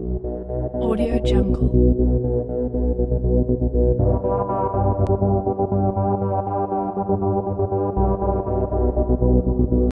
Audio Jungle.